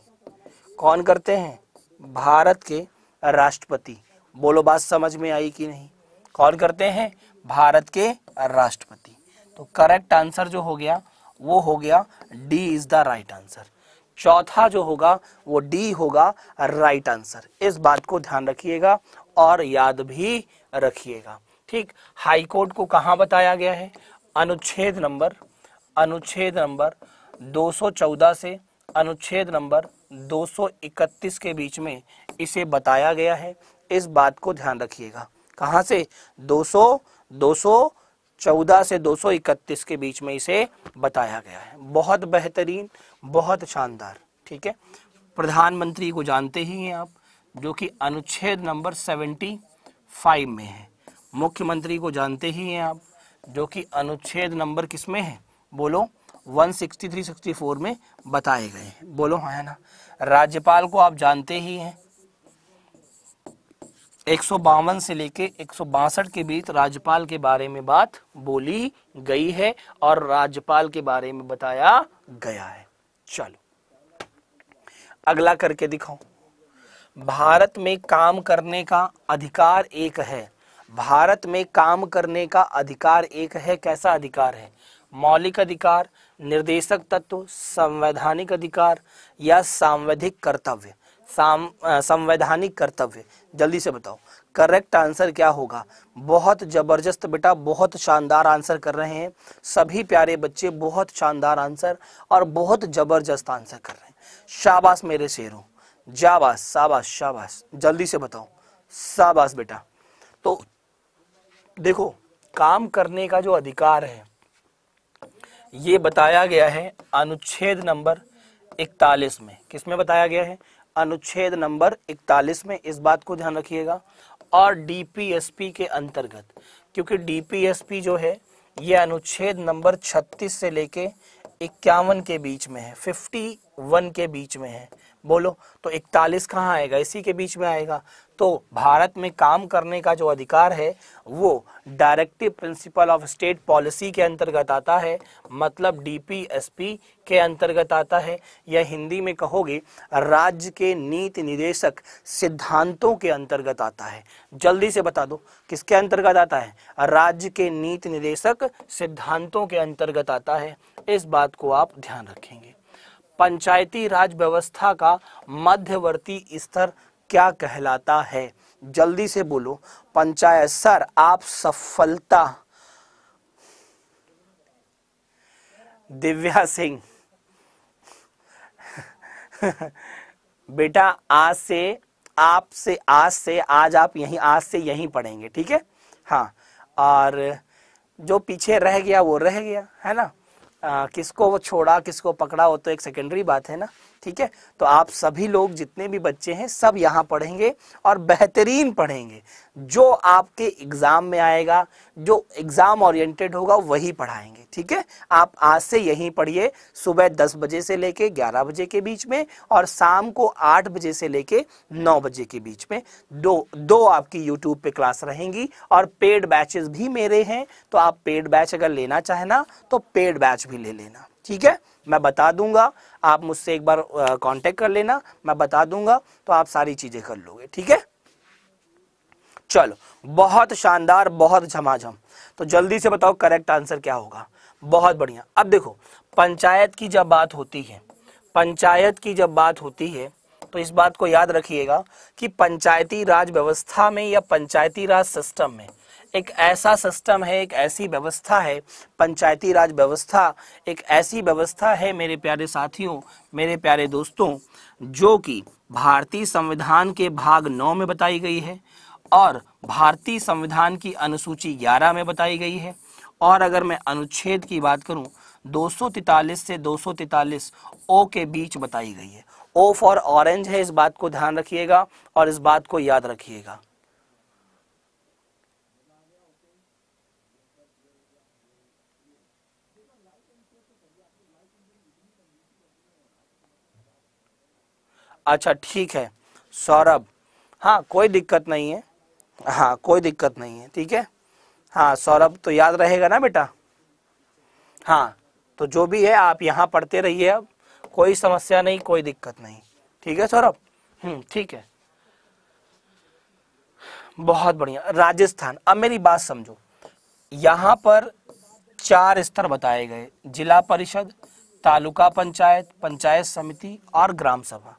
कौन करते हैं? भारत के राष्ट्रपति। बोलो बात समझ में आई कि नहीं? कौन करते हैं भारत के राष्ट्रपति। तो करेक्ट आंसर जो हो गया, वो हो गया D is the right answer. चौथा जो होगा, वो डी होगा राइट आंसर। इस बात को ध्यान रखिएगा और याद भी रखिएगा। ठीक हाई कोर्ट को कहा बताया गया है? अनुच्छेद नंबर अनुच्छेद नंबर 214 से अनुच्छेद नंबर 231 के बीच में इसे बताया गया है। इस बात को ध्यान रखिएगा। कहाँ से? 200 214 से 231 के बीच में इसे बताया गया है। बहुत बेहतरीन, बहुत शानदार, ठीक है? प्रधानमंत्री को जानते ही हैं आप, जो कि अनुच्छेद नंबर 75 में है। मुख्यमंत्री को जानते ही हैं आप, जो कि अनुच्छेद नंबर किसमें है? बोलो। 163 64 में बताए गए हैं। बोलो हाँ है ना? राज्यपाल को आप जानते ही हैं। एक सौ बावन से लेके एक के बीच राज्यपाल के बारे में बात बोली गई है और राज्यपाल के बारे में बताया गया है। चलो, अगला करके दिखाओ भारत में काम करने का अधिकार एक है। भारत में काम करने का अधिकार एक है। कैसा अधिकार है? मौलिक अधिकार निर्देशक तत्व, संवैधानिक अधिकार या सांवैधिक कर्तव्य। संवैधानिक कर्तव्य। जल्दी से बताओ करेक्ट आंसर क्या होगा? बहुत ज़बरदस्त बेटा, बहुत शानदार आंसर कर रहे हैं। सभी प्यारे बच्चे, बहुत शानदार आंसर और बहुत ज़बरदस्त आंसर कर रहे हैं। शाबाश मेरे शेरों। जाबाश, शाबाश शाबाश। जल्दी से बताओ। शाबाश बेटा। तो देखो, काम करने का जो अधिकार है ये बताया गया है अनुच्छेद नंबर 41 में। किसमें बताया गया है? अनुच्छेद नंबर 41 में इस बात को ध्यान रखिएगा और डीपीएसपी के अंतर्गत, क्योंकि डीपीएसपी जो है, ये अनुच्छेद नंबर 36 से लेके इक्यावन के बीच में है 51 के बीच में है। बोलो तो इकतालीस कहाँ आएगा? इसी के बीच में आएगा। तो भारत में काम करने का जो अधिकार है, वो directive principle of state policy के अंतर्गत आता है मतलब डीपीएसपी के अंतर्गत आता है। या हिंदी में कहोगे, राज्य के नीति निदेशक सिद्धांतों के अंतर्गत आता है। जल्दी से बता दो, किसके अंतर्गत आता है? राज्य के नीति निदेशक सिद्धांतों के अंतर्गत आता है। इस बात को आप ध्यान रखेंगे। पंचायती राज व्यवस्था का मध्यवर्ती स्तर क्या कहलाता है? जल्दी से बोलो। पंचायत सर, आप सफलता। दिव्या सिंह। बेटा, आज से, आप से, आज से, आज आप यहीं, आज से यहीं पढ़ेंगे, ठीक है? हाँ और जो पीछे रह गया, वो रह गया, है ना? आ, किसको वो छोड़ा किसको पकड़ा वो तो एक सेकेंडरी बात है ना। ठीक है? तो आप सभी लोग जितने भी बच्चे हैं, सब यहाँ पढ़ेंगे और बेहतरीन पढ़ेंगे। जो आपके एग्ज़ाम में आएगा, जो एग्ज़ाम ओरिएंटेड होगा, वही पढ़ाएँगे, ठीक है? आप आज से यहीं पढ़िए, सुबह दस बजे से लेके ग्यारह बजे के बीच में और शाम को आठ बजे से लेके नौ बजे के बीच में। दो दो आपकी यूट्यूब पे क्लास रहेंगी और पेड बैचेस भी मेरे हैं तो आप पेड बैच अगर लेना चाहे ना तो पेड बैच भी ले लेना, ठीक है? मैं बता दूँगा, आप मुझसे एक बार कांटेक्ट कर लेना, मैं बता दूँगा तो आप सारी चीज़ें कर लोगे, ठीक है? चलो, बहुत शानदार, बहुत झमाझम। तो जल्दी से बताओ करेक्ट आंसर क्या होगा? बहुत बढ़िया। अब देखो, पंचायत की जब बात होती है, पंचायत की जब बात होती है तो इस बात को याद रखिएगा कि पंचायती राज व्यवस्था में या पंचायती राज सिस्टम में एक ऐसा सिस्टम है, एक ऐसी व्यवस्था है, पंचायती राज व्यवस्था, एक ऐसी व्यवस्था है मेरे प्यारे साथियों, मेरे प्यारे दोस्तों, जो कि भारतीय संविधान के भाग नौ में बताई गई है और भारतीय संविधान की अनुसूची 11 में बताई गई है। और अगर मैं अनुच्छेद की बात करूँ 243 से 243 ओ के बीच बताई गई है। ओ फॉर ऑरेंज है, इस बात को ध्यान रखिएगा और इस बात को याद रखिएगा। अच्छा ठीक है। सौरभ। हाँ कोई दिक्कत नहीं है। हाँ कोई दिक्कत नहीं है, ठीक है? हाँ सौरभ तो याद रहेगा ना बेटा? हाँ तो जो भी है, आप यहाँ पढ़ते रहिए अब। कोई समस्या नहीं, कोई दिक्कत नहीं। ठीक है, सौरभ? हम्म ठीक है। बहुत बढ़िया। राजस्थान। अब मेरी बात समझो। यहाँ पर चार स्तर बताए गए। जिला परिषद, तालुका पंचायत पंचायत समिति और ग्राम सभा।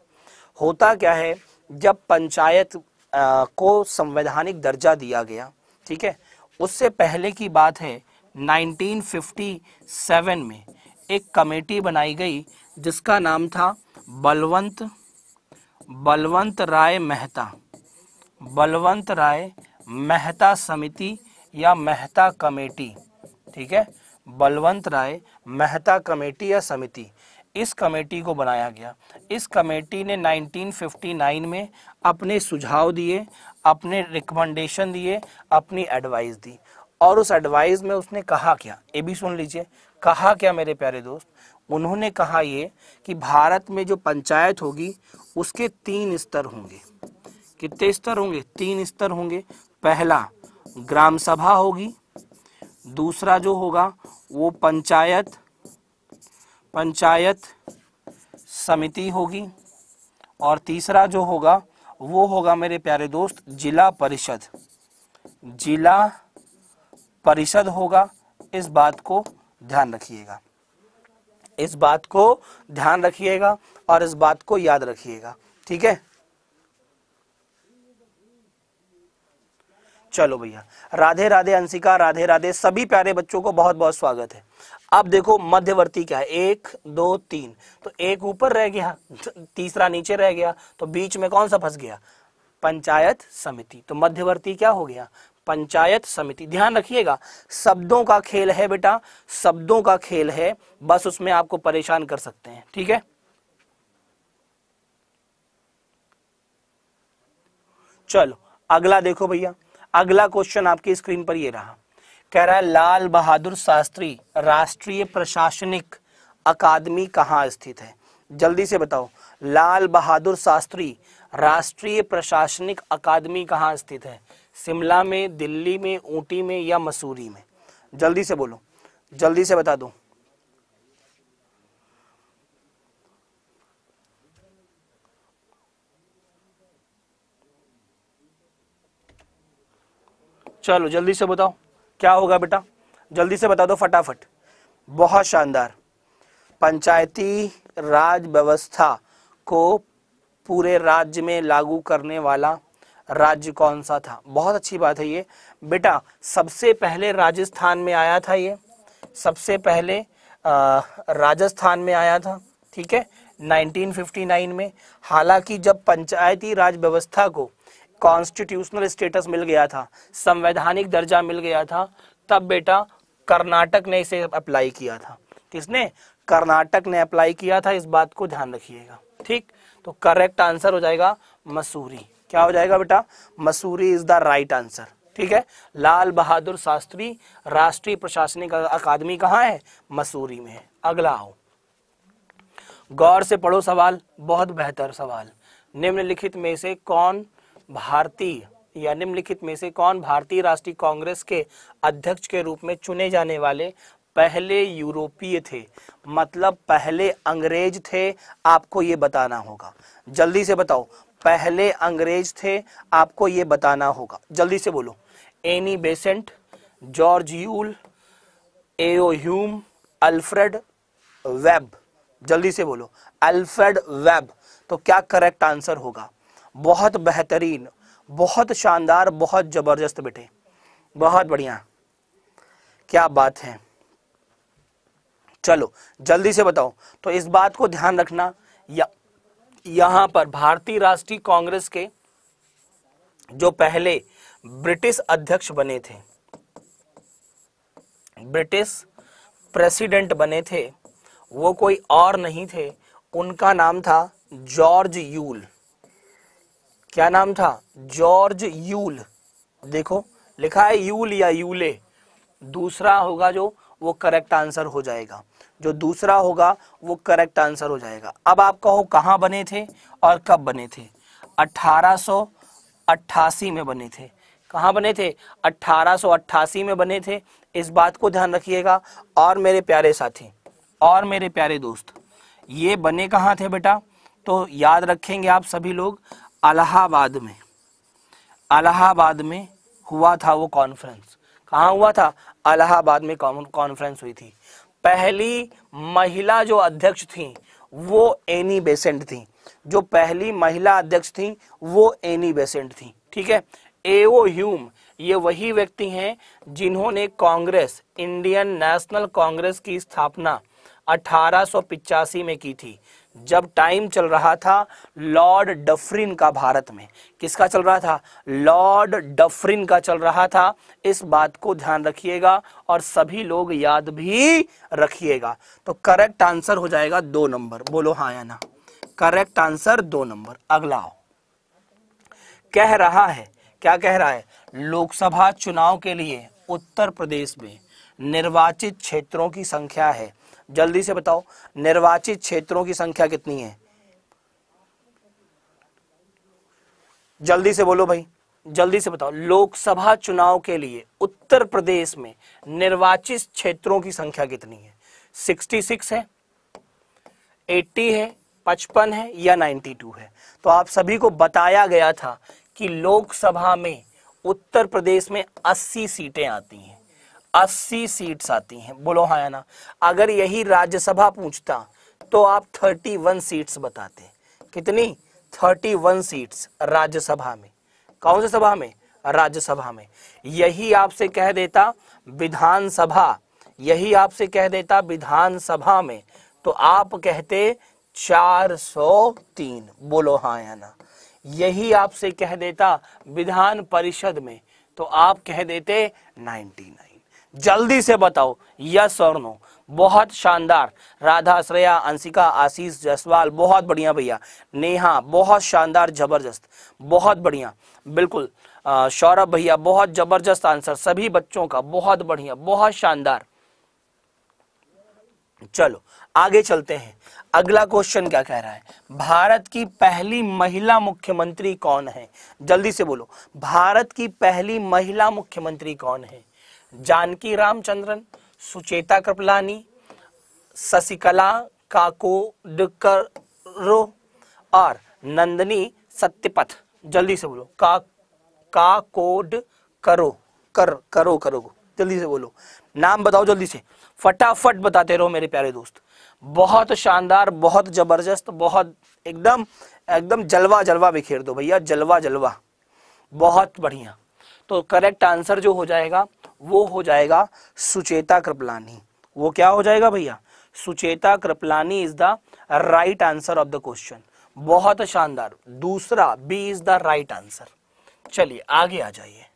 होता क्या है? जब पंचायत को संवैधानिक दर्जा दिया गया, ठीक है? उससे पहले की बात है 1957 में एक कमेटी बनाई गई, जिसका नाम था बलवंत बलवंत राय मेहता। बलवंत राय मेहता समिति या मेहता कमेटी, ठीक है? बलवंत राय मेहता कमेटी या समिति। इस कमेटी को बनाया गया। इस कमेटी ने 1959 में अपने सुझाव दिए, अपने रिकमेंडेशन दिए, अपनी एडवाइस दी। और उस एडवाइस में उसने कहा क्या? ये भी सुन लीजिए। कहा क्या मेरे प्यारे दोस्त? उन्होंने कहा ये कि भारत में जो पंचायत होगी, उसके तीन स्तर होंगे। कितने स्तर होंगे? तीन स्तर होंगे। पहला, ग्राम सभा होगी। दूसरा जो होगा, वो पंचायत। पंचायत समिति होगी और तीसरा जो होगा, वो होगा मेरे प्यारे दोस्त, जिला परिषद। जिला परिषद होगा, इस बात को ध्यान रखिएगा। इस बात को ध्यान रखिएगा और इस बात को याद रखिएगा। ठीक है? चलो भैया, राधे राधे अंशिका, राधे राधे, सभी प्यारे बच्चों को बहुत बहुत स्वागत है। अब देखो मध्यवर्ती क्या है? एक, दो, तीन। तो एक ऊपर रह गया, तीसरा नीचे रह गया तो बीच में कौन सा फंस गया? पंचायत समिति। तो मध्यवर्ती क्या हो गया? पंचायत समिति। ध्यान रखिएगा, शब्दों का खेल है बेटा, शब्दों का खेल है, बस उसमें आपको परेशान कर सकते हैं, ठीक है? चलो, अगला देखो भैया, अगला क्वेश्चन आपकी स्क्रीन पर ये रहा। कह रहा है लाल बहादुर शास्त्री राष्ट्रीय प्रशासनिक अकादमी कहाँ स्थित है? जल्दी से बताओ। लाल बहादुर शास्त्री राष्ट्रीय प्रशासनिक अकादमी कहाँ स्थित है? शिमला में, दिल्ली में, ऊटी में या मसूरी में? जल्दी से बोलो। जल्दी से बता दो। चलो, जल्दी से बताओ। क्या होगा बेटा? जल्दी से बता दो फटाफट। बहुत शानदार। पंचायती राज व्यवस्था को पूरे राज्य में लागू करने वाला राज्य कौन सा था? बहुत अच्छी बात है ये। बेटा, सबसे पहले राजस्थान में आया था ये। सबसे पहले राजस्थान में आया था, ठीक है? 1959 में। हालाँकि जब पंचायती राज व्यवस्था को कॉन्स्टिट्यूशनल स्टेटस मिल गया था, संवैधानिक दर्जा मिल गया था, तब बेटा कर्नाटक ने इसे अप्लाई किया था। किसने? कर्नाटक ने अप्लाई किया था, इस बात को ध्यान रखिएगा, ठीक? तो करेक्ट आंसर हो जाएगा मसूरी। क्या हो जाएगा बेटा? Mussoorie is the right answer ठीक है? लाल बहादुर शास्त्री राष्ट्रीय प्रशासनिक अकादमी कहाँ है? मसूरी में है। अगला आओ गौर से पढ़ो सवाल, बहुत बेहतर सवाल। निम्नलिखित में से कौन भारतीय या निम्नलिखित में से कौन भारतीय राष्ट्रीय कांग्रेस के अध्यक्ष के रूप में चुने जाने वाले पहले यूरोपीय थे? मतलब पहले अंग्रेज़ थे, आपको ये बताना होगा। जल्दी से बताओ, पहले अंग्रेज़ थे, आपको ये बताना होगा। जल्दी से बोलो। Annie Besant, George Yule AO Hume, Alfred Webb. जल्दी से बोलो। Alfred Webb. तो क्या करेक्ट आंसर होगा? बहुत बेहतरीन, बहुत शानदार, बहुत ज़बरदस्त बेटे बहुत बढ़िया। क्या बात है। चलो, जल्दी से बताओ। तो इस बात को ध्यान रखना, या, यहाँ पर भारतीय राष्ट्रीय कांग्रेस के जो पहले ब्रिटिश अध्यक्ष बने थे, ब्रिटिश प्रेसिडेंट बने थे, वो कोई और नहीं थे। उनका नाम था जॉर्ज यूल। क्या नाम था? George Yule. देखो, लिखा है यूल या यूले। दूसरा होगा जो, वो करेक्ट आंसर हो जाएगा। जो दूसरा होगा, वो करेक्ट आंसर हो जाएगा। अब आप कहो, कहाँ बने थे और कब बने थे? 1888 में बने थे। कहाँ बने थे? 1888 में बने थे। इस बात को ध्यान रखिएगा। और मेरे प्यारे साथी, और मेरे प्यारे दोस्त, ये बने कहाँ थे बेटा? तो याद रखेंगे आप सभी लोग अलाहाबाद में। अलाहाबाद में हुआ था वो कॉन्फ्रेंस कहाँ हुआ था? अलाहाबाद में कॉन्फ्रेंस हुई थी। पहली महिला जो अध्यक्ष थी, वो एनी बेसेंट थी। जो पहली महिला अध्यक्ष थी, वो एनी बेसेंट थी। ठीक है? एओ ह्यूम, ये वही व्यक्ति हैं जिन्होंने कांग्रेस, इंडियन नेशनल कांग्रेस की स्थापना अठारह में की थी। जब टाइम चल रहा था लॉर्ड डफरिन का भारत में। किसका चल रहा था? लॉर्ड डफरिन का चल रहा था। इस बात को ध्यान रखिएगा और सभी लोग याद भी रखिएगा। तो करेक्ट आंसर हो जाएगा दो नंबर बोलो हाँ या ना? करेक्ट आंसर दो नंबर अगला कह रहा है, क्या कह रहा है? लोकसभा चुनाव के लिए उत्तर प्रदेश में निर्वाचित क्षेत्रों की संख्या है। जल्दी से बताओ, निर्वाचित क्षेत्रों की संख्या कितनी है? जल्दी से बोलो भाई, जल्दी से बताओ। लोकसभा चुनाव के लिए उत्तर प्रदेश में निर्वाचित क्षेत्रों की संख्या कितनी है? 66 है 80 है 55 है या 92 है? तो आप सभी को बताया गया था कि लोकसभा में उत्तर प्रदेश में 80 सीटें आती हैं। अस्सी सीट्स आती हैं। बोलो हाँ ना? अगर यही राज्यसभा पूछता तो आप थर्टी वन सीट्स बताते। कितनी? थर्टी वन सीट्स राज्यसभा में। कौन सी सभा में? राज्यसभा में। यही आपसे कह देता विधानसभा। यही आपसे कह देता विधानसभा में। तो आप कहते चार सौ तीन। बोलो हाँ या ना? यही आपसे कह देता विधान परिषद में। तो आप कह देते नाइनटी नाइन। जल्दी से बताओ। यस और नो। बहुत शानदार। राधा, श्रेया, अंशिका, आशीष, जसवाल, बहुत बढ़िया भैया। नेहा, बहुत शानदार, ज़बरदस्त। बहुत बढ़िया। बिल्कुल। सौरभ भैया, बहुत ज़बरदस्त आंसर। सभी बच्चों का बहुत बढ़िया, बहुत शानदार। चलो, आगे चलते हैं। अगला क्वेश्चन क्या कह रहा है? भारत की पहली महिला मुख्यमंत्री कौन है? जल्दी से बोलो। भारत की पहली महिला मुख्यमंत्री कौन है? जानकी रामचंद्रन, सुचेता कृपलानी, शशिकला काकोडकरो और नंदनी सत्यपथ। जल्दी से बोलो। का का कोड करो, कर, करो करो। जल्दी से बोलो। नाम बताओ जल्दी से। फटाफट बताते रहो मेरे प्यारे दोस्त। बहुत शानदार, बहुत ज़बरदस्त, बहुत एकदम एकदम जलवा जलवा बिखेर दो भैया। जलवा जलवा। बहुत बढ़िया। तो करेक्ट आंसर जो हो जाएगा वो हो जाएगा सुचेता कृपलानी। वो क्या हो जाएगा भैया? Sucheta Kripalani is the right answer of the question बहुत शानदार। दूसरा B is the right answer चलिए, आगे आ जाइए।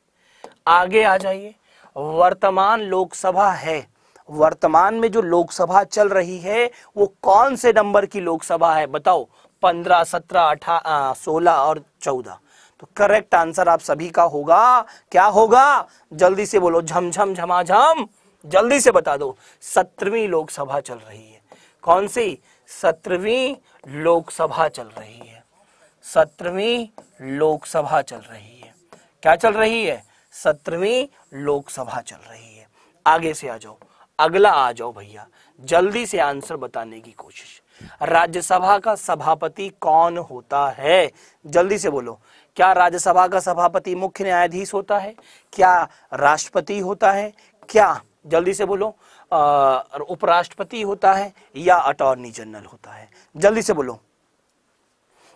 आगे आ जाइए। वर्तमान लोकसभा है। वर्तमान में जो लोकसभा चल रही है, वो कौन से नंबर की लोकसभा है? बताओ। पंद्रह, सत्रह अठारह सोलह और चौदह। तो करेक्ट आंसर आप सभी का होगा। क्या होगा? जल्दी से बोलो झमझम झमाझम जल्दी से बता दो, सत्रहवीं लोकसभा चल रही है। कौन सी? सत्रहवीं लोकसभा चल रही है। सत्रहवीं लोकसभा चल रही है। क्या चल रही है? सत्रहवीं लोकसभा चल रही है। आगे से आ जाओ, अगला आ जाओ भैया। जल्दी से आंसर बताने की कोशिश। राज्यसभा का सभापति कौन होता है? जल्दी से बोलो क्या राज्यसभा का सभापति मुख्य न्यायाधीश होता है? क्या राष्ट्रपति होता है? क्या, जल्दी से बोलो उपराष्ट्रपति होता है या अटॉर्नी जनरल होता है? जल्दी से बोलो।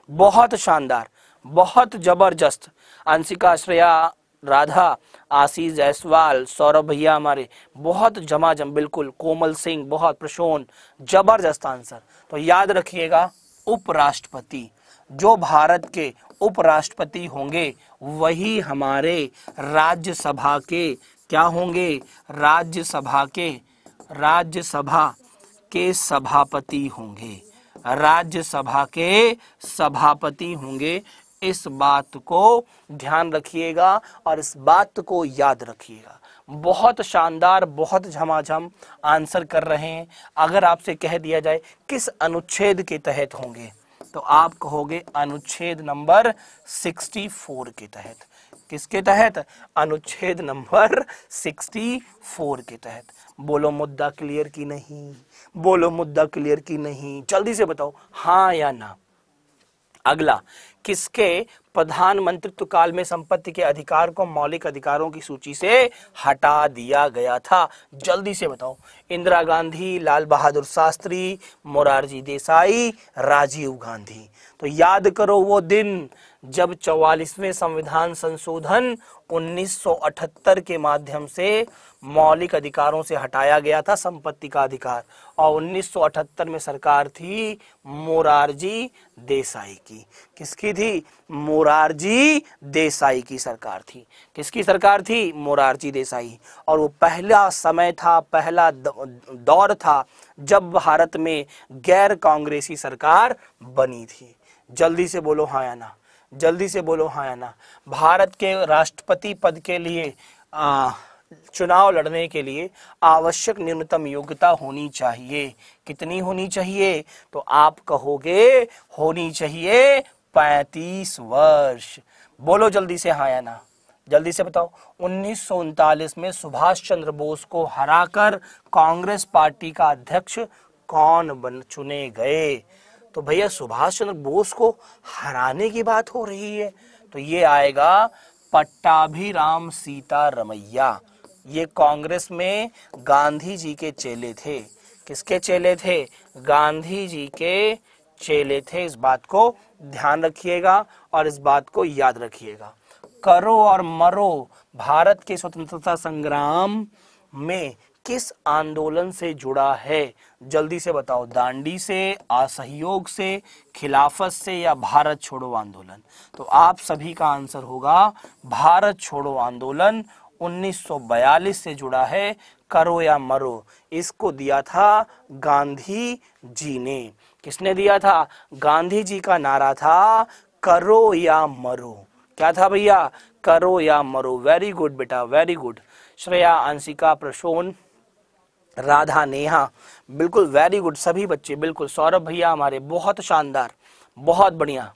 बहुत शानदार, बहुत ज़बरदस्त। अंशिका श्रेया, राधा, आशीष जायसवाल, सौरभ भैया हमारे, बहुत जमाजम, बिल्कुल। कोमल सिंह, बहुत प्रशोन ज़बरदस्त आंसर। तो याद रखिएगा, उपराष्ट्रपति। जो भारत के उपराष्ट्रपति होंगे, वही हमारे राज्यसभा के, क्या होंगे? राज्यसभा के राज्यसभा के सभापति होंगे। राज्यसभा के सभापति होंगे। इस बात को ध्यान रखिएगा और इस बात को याद रखिएगा। बहुत शानदार, बहुत झमाझम आंसर कर रहे हैं। अगर आपसे कह दिया जाए, किस अनुच्छेद के तहत होंगे? तो आप कहोगे अनुच्छेद नंबर 64 के तहत। किसके तहत? अनुच्छेद नंबर 64 के तहत। बोलो मुद्दा क्लियर की नहीं, बोलो मुद्दा क्लियर की नहीं। जल्दी से बताओ हाँ या ना? अगला किसके प्रधानमंत्रित्व काल में संपत्ति के अधिकार को मौलिक अधिकारों की सूची से हटा दिया गया था? जल्दी से बताओ। इंदिरा गांधी, लाल बहादुर शास्त्री, मोरारजी देसाई, राजीव गांधी। तो याद करो वो दिन जब चौवालीसवें संविधान संशोधन 1978 के माध्यम से मौलिक अधिकारों से हटाया गया था, संपत्ति का अधिकार। और 1978 में सरकार थी मोरारजी देसाई की। किसकी? थी? मोरारजी देसाई की सरकार थी। किसकी सरकार थी? मोरारजी देसाई। और वो पहला समय था पहला दौर था जब भारत में गैर कांग्रेसी सरकार बनी थी। जल्दी से बोलो हाँ या ना। जल्दी से बोलो हाँ या ना। भारत के राष्ट्रपति पद के लिए आ, चुनाव लड़ने के लिए आवश्यक न्यूनतम योग्यता होनी चाहिए। कितनी होनी चाहिए? तो आप कहोगे होनी चाहिए पैतीस वर्ष। बोलो जल्दी से हाँ या ना। जल्दी से बताओ। उन्नीस सौ उनतालीस में सुभाष चंद्र बोस को हराकर कांग्रेस पार्टी का अध्यक्ष कौन बन चुने गए? तो भैया, सुभाष चंद्र बोस को हराने की बात हो रही है। तो ये आएगा पट्टाभिराम सीता रमैया ये कांग्रेस में गांधी जी के चेले थे। किसके चेले थे? गांधी जी के चेले थे इस बात को ध्यान रखिएगा और इस बात को याद रखिएगा। करो और मरो, भारत के स्वतंत्रता संग्राम में किस आंदोलन से जुड़ा है? जल्दी से बताओ, दांडी से, असहयोग से, खिलाफत से या भारत छोड़ो आंदोलन? तो आप सभी का आंसर होगा, भारत छोड़ो आंदोलन 1942 से जुड़ा है, करो या मरो। इसको दिया था गांधी जी ने। किसने दिया था? गांधी जी का नारा था, करो या मरो। क्या था भैया? करो या मरो। वेरी गुड बेटा वेरी गुड श्रेया अंशिका प्रशोन राधा नेहा, बिल्कुल वेरी गुड सभी बच्चे, बिल्कुल। सौरभ भैया हमारे, बहुत शानदार, बहुत बढ़िया।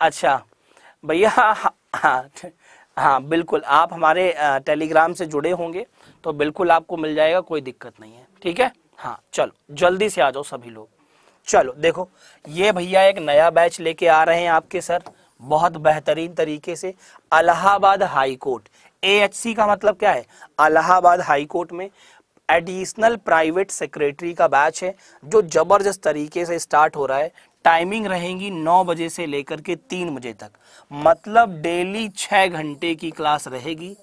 अच्छा भैया हाँ हाँ बिल्कुल। आप हमारे टेलीग्राम से जुड़े होंगे तो बिल्कुल आपको मिल जाएगा, कोई दिक्कत नहीं है। ठीक है? हाँ चलो, जल्दी से आ जाओ सभी लोग। चलो, देखो, ये भैया एक नया बैच लेके आ रहे हैं आपके सर, बहुत बेहतरीन तरीके से। अलाहाबाद हाई कोर्ट एएचसी का मतलब क्या है? अलाहाबाद हाई कोर्ट में एडिशनल प्राइवेट सेक्रेटरी का बैच है, जो ज़बरदस्त तरीके से स्टार्ट हो रहा है। टाइमिंग रहेगी नौ बजे से लेकर के तीन बजे तक। मतलब डेली छः घंटे की क्लास रहेगी।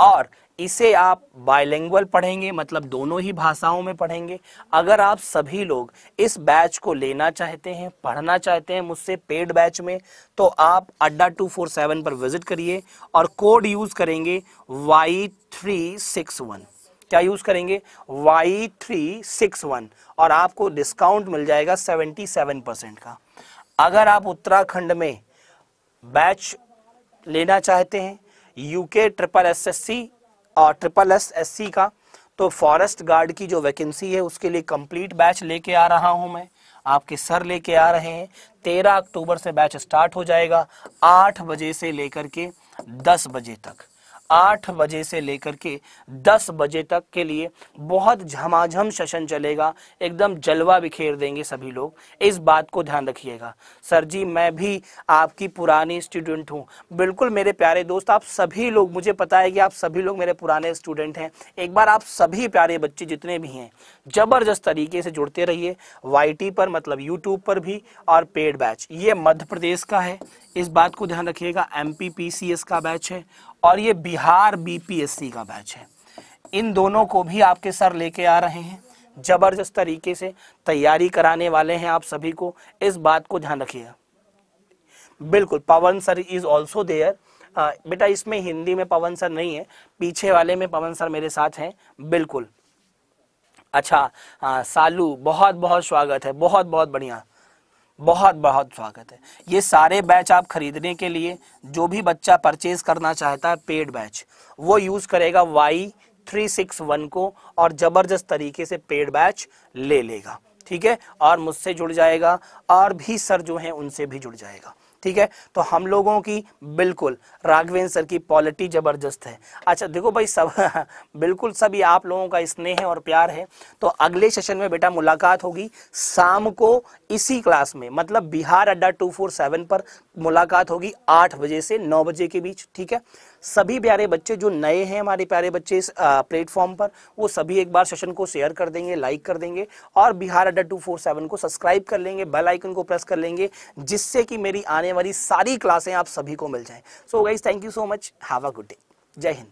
और इसे आप बायलिंगुअल पढ़ेंगे मतलब दोनों ही भाषाओं में पढ़ेंगे। अगर आप सभी लोग इस बैच को लेना चाहते हैं, पढ़ना चाहते हैं मुझसे पेड बैच में तो आप अड्डा टू फोर सेवन पर विज़िट करिए और कोड यूज़ करेंगे वाई थ्री सिक्स वन क्या यूज़ करेंगे? वाई थ्री सिक्स वन और आपको डिस्काउंट मिल जाएगा सेवेंटी सेवन परसेंट का। अगर आप उत्तराखंड में बैच लेना चाहते हैं UK triple S S C और ट्रिपल एस एस सी का तो फॉरेस्ट गार्ड की जो वैकेंसी है, उसके लिए कंप्लीट बैच लेके आ रहा हूँ मैं। आपके सर लेके आ रहे हैं। तेरह अक्टूबर से बैच स्टार्ट हो जाएगा, आठ बजे से लेकर के दस बजे तक। आठ बजे से लेकर के दस बजे तक के लिए बहुत झमाझम सेशन चलेगा। एकदम जलवा बिखेर देंगे सभी लोग। इस बात को ध्यान रखिएगा। सर जी, मैं भी आपकी पुरानी स्टूडेंट हूँ। बिल्कुल मेरे प्यारे दोस्त, आप सभी लोग, मुझे पता है कि आप सभी लोग मेरे पुराने स्टूडेंट हैं। एक बार आप सभी प्यारे बच्चे जितने भी हैं, ज़बरदस्त तरीके से जुड़ते रहिए। वाईटी पर मतलब यूट्यूब पर भी और पेड बैच ये मध्य प्रदेश का है। इस बात को ध्यान रखिएगा। एम का बैच है। और ये बिहार बीपीएससी का बैच है। इन दोनों को भी आपके सर लेके आ रहे हैं। ज़बरदस्त तरीके से तैयारी कराने वाले हैं आप सभी को। इस बात को ध्यान रखिएगा बिल्कुल, Pawan sir is also there बेटा इसमें हिंदी में पवन सर नहीं है। पीछे वाले में पवन सर मेरे साथ हैं। बिल्कुल। अच्छा हाँ सालू बहुत बहुत स्वागत है। बहुत बहुत बढ़िया। बहुत बहुत स्वागत है। ये सारे बैच आप खरीदने के लिए जो भी बच्चा परचेज करना चाहता है पेड बैच वो यूज़ करेगा वाई थ्री सिक्स वन को और ज़बरदस्त तरीके से पेड बैच ले लेगा। ठीक है? और मुझसे जुड़ जाएगा, और भी सर जो हैं उनसे भी जुड़ जाएगा। ठीक है? तो हम लोगों की बिल्कुल, राघवेंद्र सर की पॉलिटी ज़बरदस्त है। अच्छा देखो भाई, सब बिल्कुल सभी आप लोगों का स्नेह और प्यार है। तो अगले सेशन में बेटा मुलाकात होगी शाम को इसी क्लास में मतलब Bihar Adda two four seven पर मुलाकात होगी आठ बजे से नौ बजे के बीच, ठीक है? सभी प्यारे बच्चे जो नए हैं हमारे प्यारे बच्चे इस प्लेटफॉर्म पर, वो सभी एक बार सेशन को शेयर कर देंगे लाइक कर देंगे और Bihar Adda two four seven को सब्सक्राइब कर लेंगे बेल आइकन को प्रेस कर लेंगे, जिससे कि मेरी आने वाली सारी क्लासें आप सभी को मिल जाएँ। So guys thank you so much have a good day जय हिंद।